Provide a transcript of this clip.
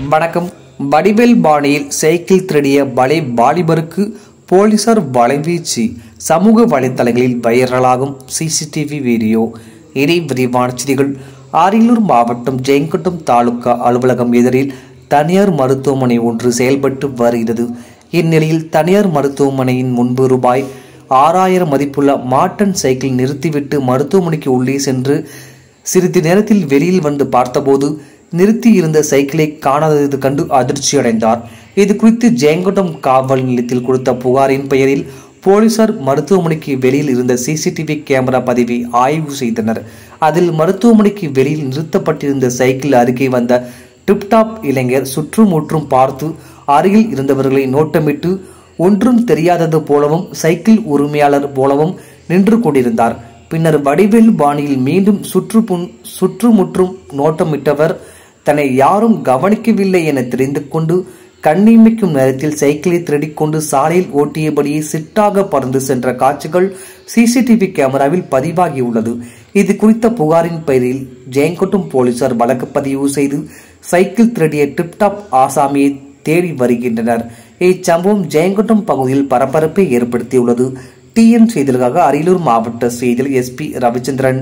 வணக்கம். வடிவேல் பாணியில் சைக்கிள் திருடிய பலை வாலிபருக்கு போலீசார் வலைவீச்சு சமூக வலைத்தளங்களில் வைரலாகும் சிசிடிவி வீடியோ. இனி விரிவான செய்திகள். அரியலூர் மாவட்டம் ஜெயங்கொட்டம் தாலுகா அலுவலகம் எதிரில் தனியார் மருத்துவமனை ஒன்று செயல்பட்டு வருகிறது. இந்நிலையில் தனியார் மருத்துவமனையின் முன்பு ரூபாய் ஆறாயிரம் மதிப்புள்ள மாட்டன் சைக்கிள் நிறுத்திவிட்டு மருத்துவமனைக்கு உள்ளே சென்று சிறிது நேரத்தில் வெளியில் வந்து பார்த்தபோது நிறுத்தி இருந்த சைக்கிளை காணாதது கண்டு அதிர்ச்சியடைந்தார் இது குறித்து ஜெயங்கொண்டம் காவல் நிலையத்தில் கொடுத்த புகாரின் பெயரில் போலீசார் மருத்துவமனைக்கு வெளியில் இருந்த சிசிடிவி கேமரா பதிவை ஆய்வு செய்தனர். அதில் மருத்துவமனைக்கு வெளியில் நிறுத்தப்பட்டிருந்த சைக்கிள் அருகே வந்த டிப்டாப் இளைஞர் சுற்றுமுற்றும் பார்த்து அருகில் இருந்தவர்களை நோட்டமிட்டு ஒன்றும் தெரியாதது போலவும் சைக்கிள் உரிமையாளர் போலவும் நின்று கொண்டிருந்தார். பின்னர் வடிவேல் பாணியில் மீண்டும் சுற்றுப்புண் சுற்றுமுற்றும் நோட்டமிட்டவர் தன்னை யாரும் கவனிக்கவில்லை என தெரிந்து கொண்டு கண்ணிமைக்கும் நேரத்தில் சைக்கிளை திருடிக்கொண்டு சாலையில் ஓட்டியபடியே சிட்டாக பறந்து சென்ற காட்சிகள் சிசிடிவி கேமராவில் பதிவாகியுள்ளது. இது குறித்த புகாரின் பெயரில் ஜெயங்கொட்டும் போலீசார் வழக்கு பதிவு செய்து சைக்கிள் திருடிய டிப்டாப் ஆசாமியை தேடி வருகின்றனர். இச்சம்பவம் ஜெயங்கொட்டம் பகுதியில் பரபரப்பை ஏற்படுத்தியுள்ளது. டிஎன் செய்திகளுக்காக அரியலூர் மாவட்ட செய்தியில் எஸ்பி ரவிச்சந்திரன்.